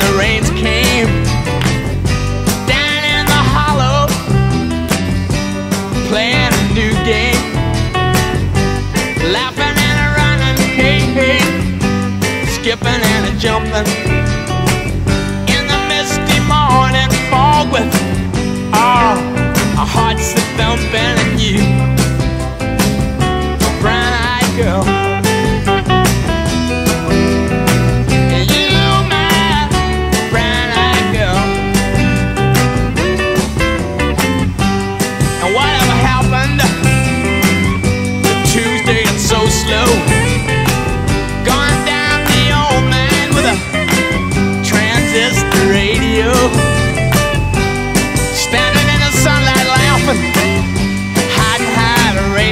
the rains came down in the hollow, playing a new game, laughing and running, hey, hey, skipping and jumping.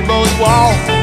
Rainbow's wall.